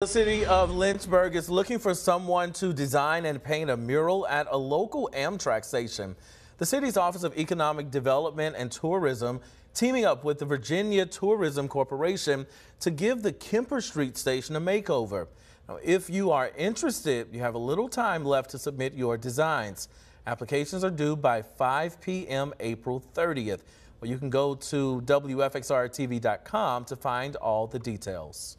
The city of Lynchburg is looking for someone to design and paint a mural at a local Amtrak station. The city's Office of Economic Development and Tourism teaming up with the Virginia Tourism Corporation to give the Kemper Street station a makeover. Now, if you are interested, you have a little time left to submit your designs. Applications are due by 5 p.m. April 30th. Well, you can go to WFXRTV.com to find all the details.